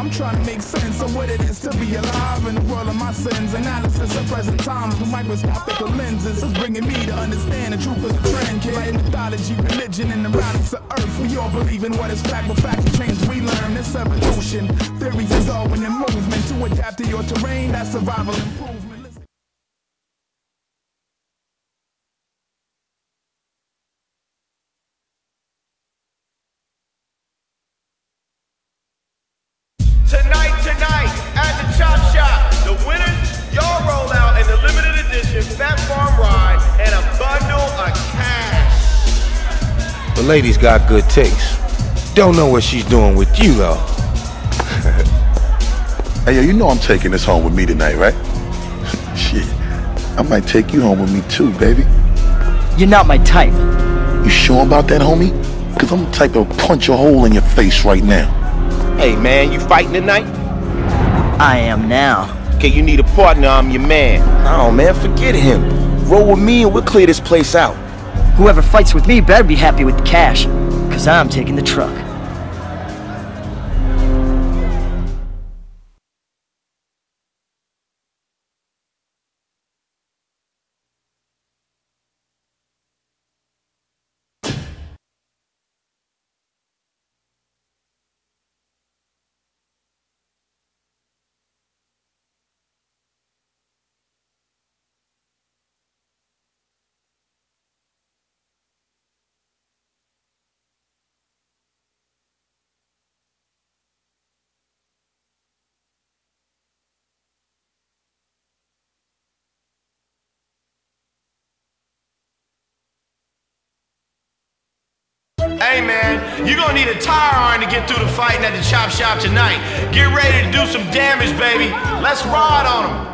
I'm trying to make sense of what it is to be alive in the world of my sins. Analysis of present times with microscopic lenses is bringing me to understand the truth of the trend. Kid. Like mythology, religion, and the roundings of earth. We all believe in what is fact, but facts change. We learn this evolution. Theories is all in the movement to adapt to your terrain. That's survival improvement. Lady's got good taste. Don't know what she's doing with you, though. Hey, yo, you know I'm taking this home with me tonight, right? Shit. I might take you home with me too, baby. You're not my type. You sure about that, homie? Cause I'm the type to punch a hole in your face right now. Hey, man, you fighting tonight? I am now. Okay, you need a partner, I'm your man. Oh, man, forget him. Roll with me and we'll clear this place out. Whoever fights with me better be happy with the cash, cause I'm taking the truck. Hey man, you're gonna need a tire iron to get through the fighting at the Chop Shop tonight. Get ready to do some damage, baby. Let's ride on them.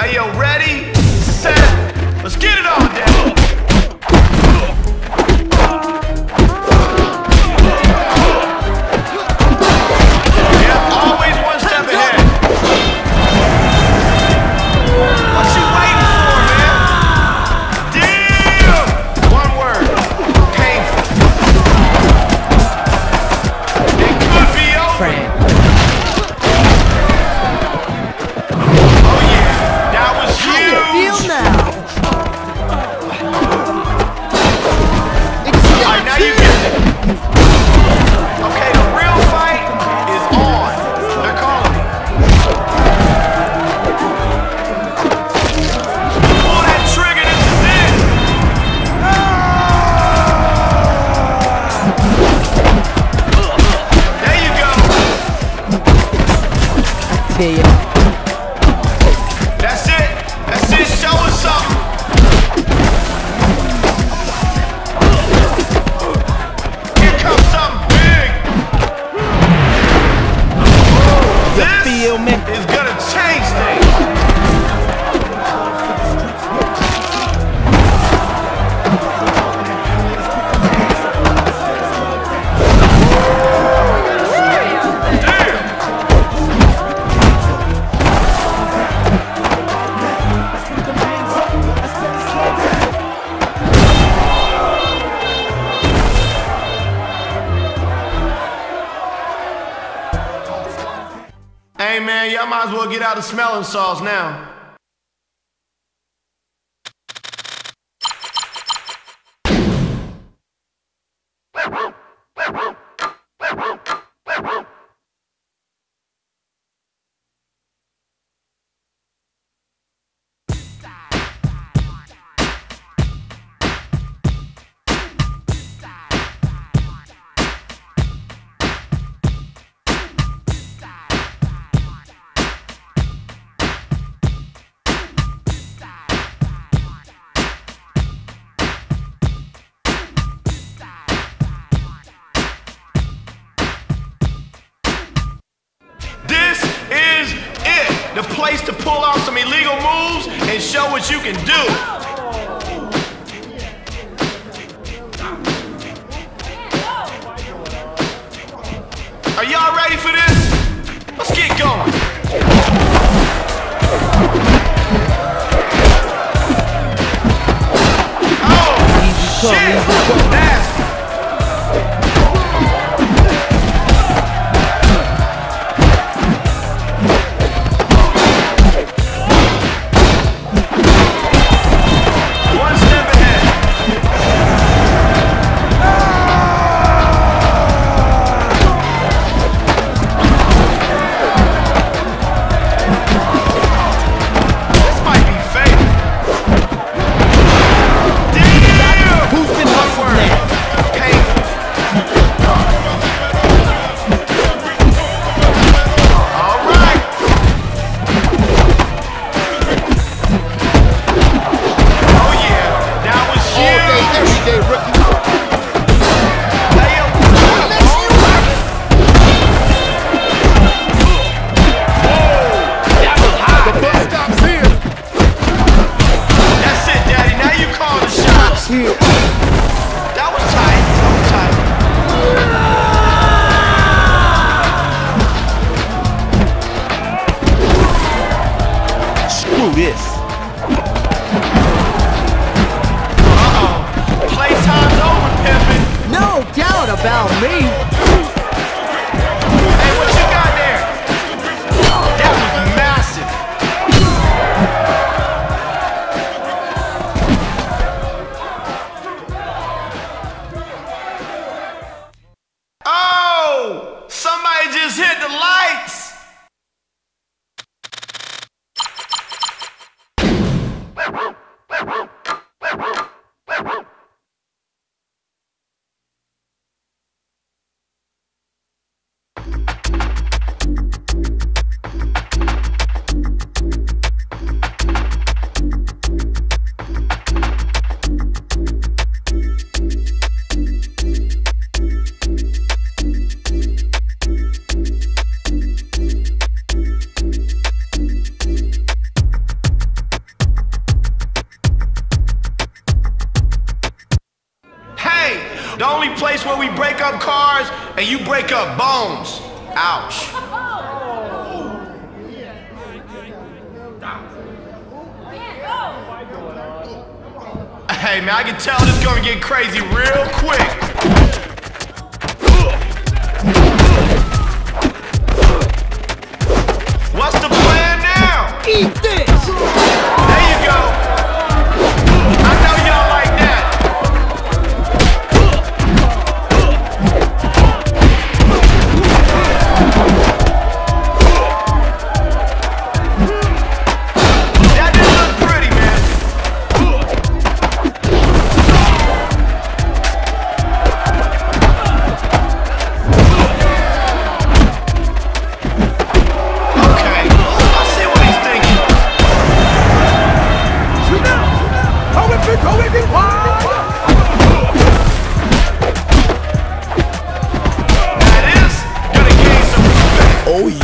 Hey yo, ready, set, let's get it on, Daddy. There you go! That's Hey man, y'all might as well get out the smelling salts now. Place to pull off some illegal moves and show what you can do. Are y'all ready for this? Let's get going. Oh, shit.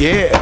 Yeah.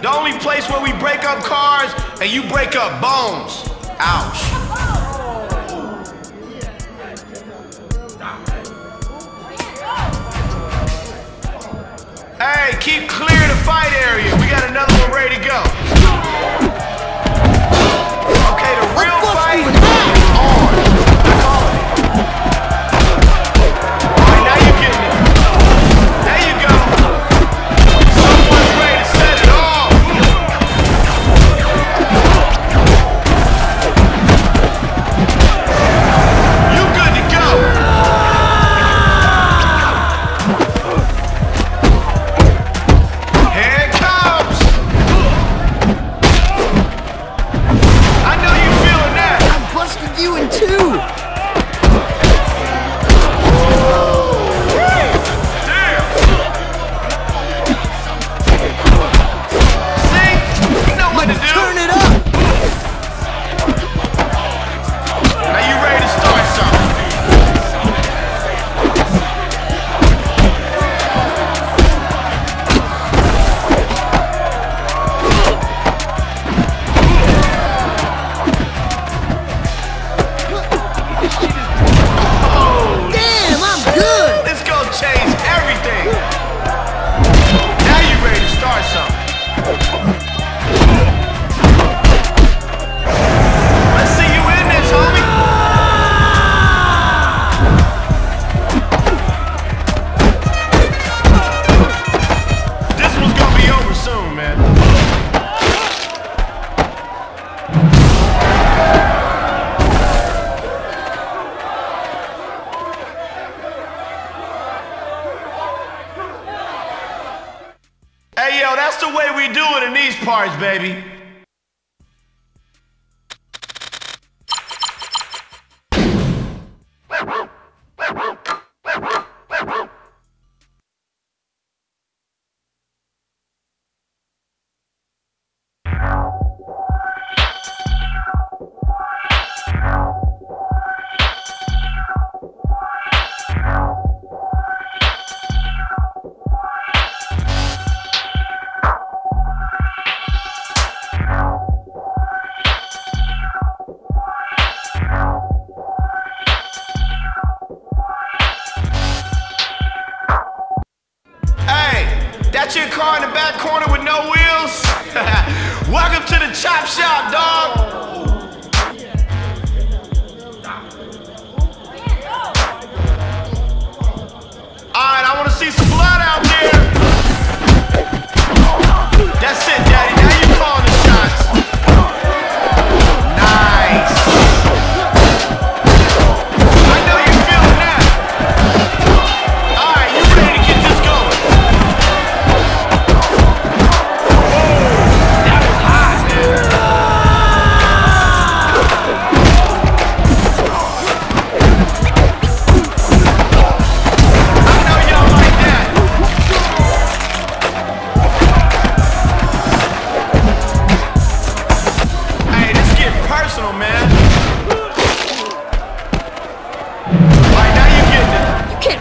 The only place where we break up cars and you break up bones. Ouch. Hey, keep clear the fight area. We got another one ready to go.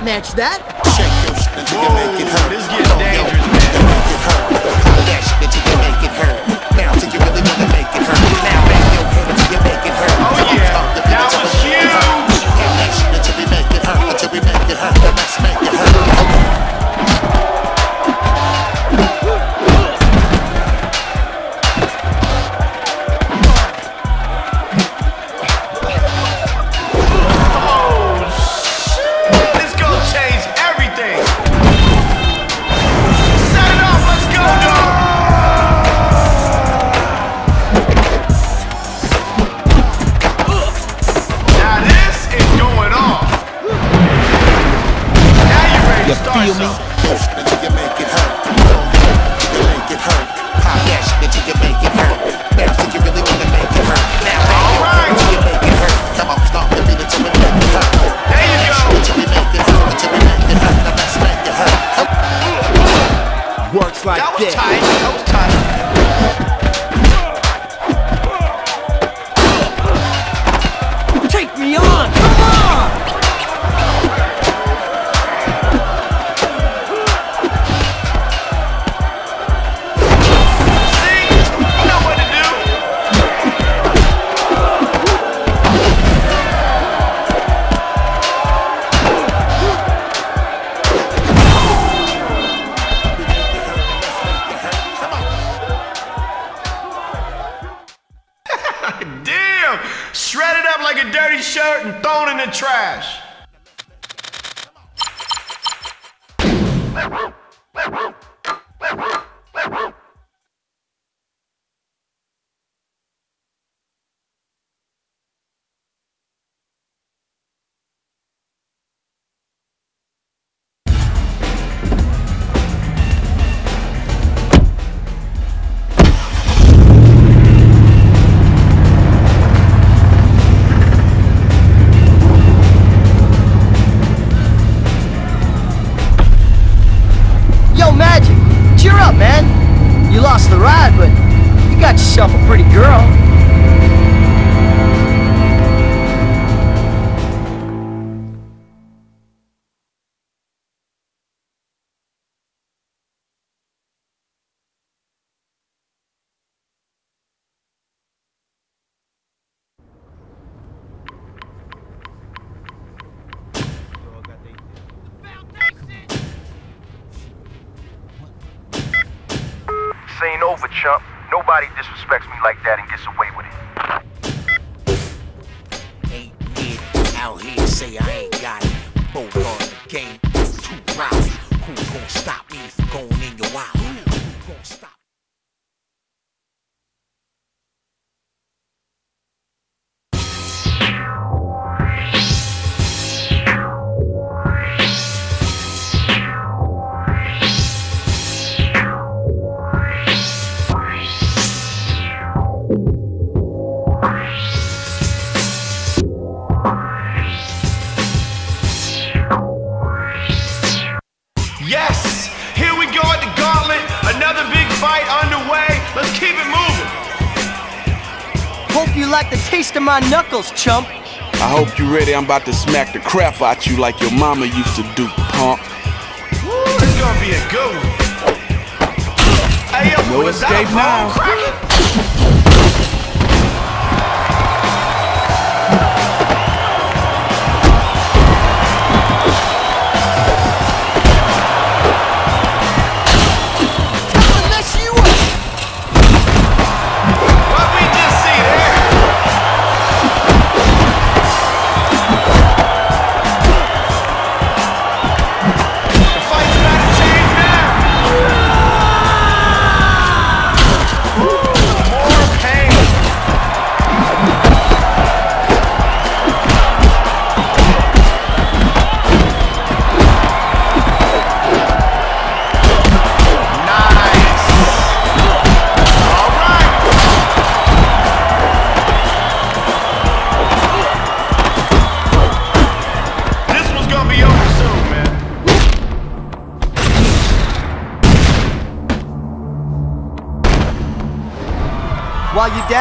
match that. Shake your shit until you make it hurt. This getting dangerous, man. Make it hurt. That shit until you make it hurt. Feel me? You make it hurt. You make it hurt. You make it hurt. You really want to make it hurt. Now you make it hurt. Come on, stop we make it hurt. There you go. We make it hurt. We make it hurt. Make it hurt. Works like that. Was that. Tight. That was tight. in the trash. You lost the ride, but you got yourself a pretty girl. like that and gets away with it. Ain't out here say I ain't got it. Both on the game, too proud. Who gon' stop? I'm about to smack the crap out you like your mama used to do, punk. It's gonna be a good one. Hey, yo, No was that a escape now.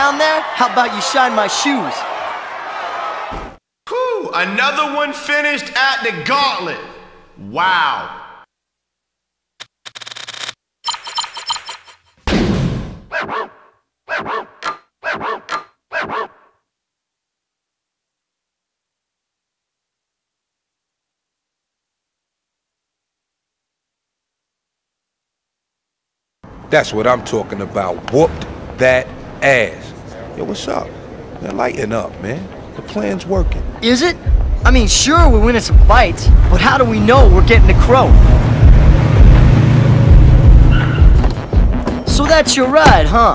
Down there, how about you shine my shoes? Whew, another one finished at the gauntlet. Wow. That's what I'm talking about. Whooped that ass. Yo, what's up? Now lighten up, man. The plan's working. Is it? I mean, sure, we're winning some fights, but how do we know we're getting the crow? So that's your ride, huh?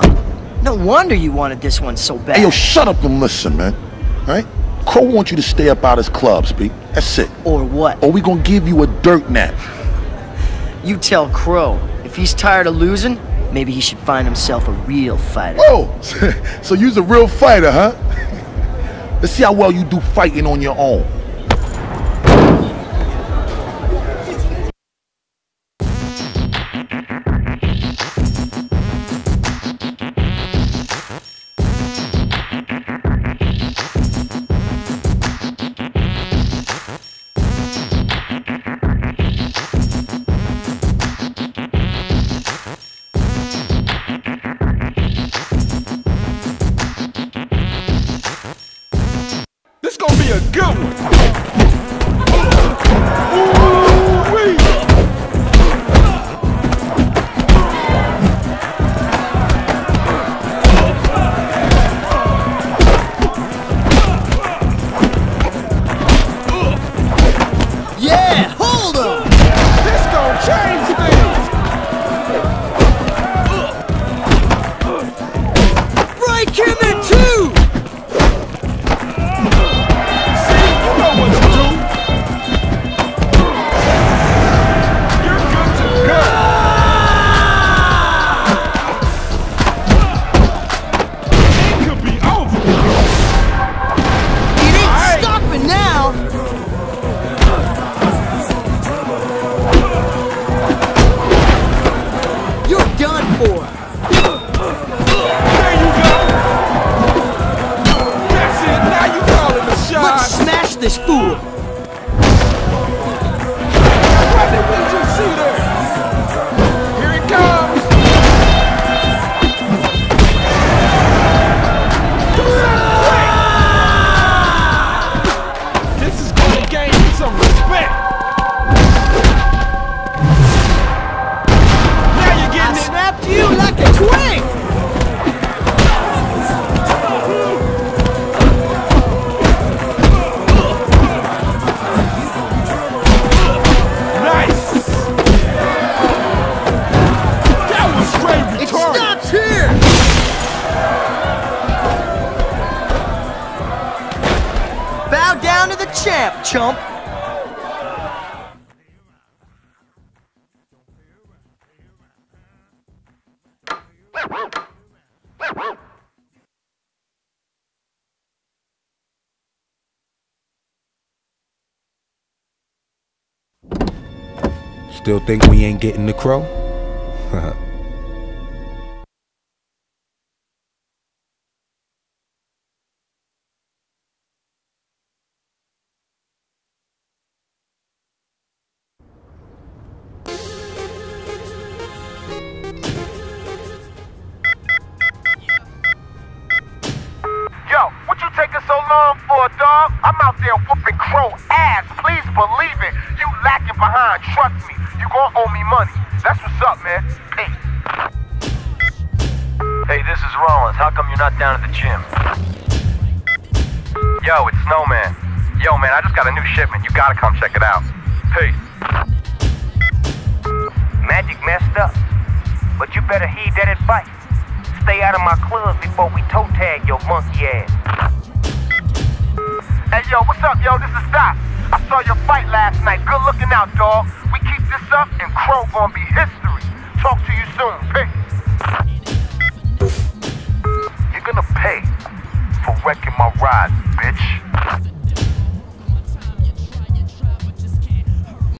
No wonder you wanted this one so bad. Hey, yo, shut up and listen, man. All right? Crow wants you to stay up out his club, speak. That's it. or what? Or we gonna give you a dirt nap. You tell Crow. If he's tired of losing, maybe he should find himself a real fighter. Oh, so you's a real fighter, huh? Let's see how well you do fighting on your own. Still think we ain't getting the crow? behind. Trust me. You gon' owe me money. That's what's up, man. Peace. Hey, this is Rollins. How come you're not down at the gym? Yo, it's Snowman. Yo, man, I just got a new shipment. You gotta come check it out. Peace. Magic messed up. But you better heed that advice. Stay out of my clubs before we toe tag your monkey ass. Hey, yo, what's up, yo? This is Doc. I saw your fight last night. Good looking out, dog. We keep this up, and Crow gonna be history. Talk to you soon. Peace. You're gonna pay for wrecking my ride, bitch.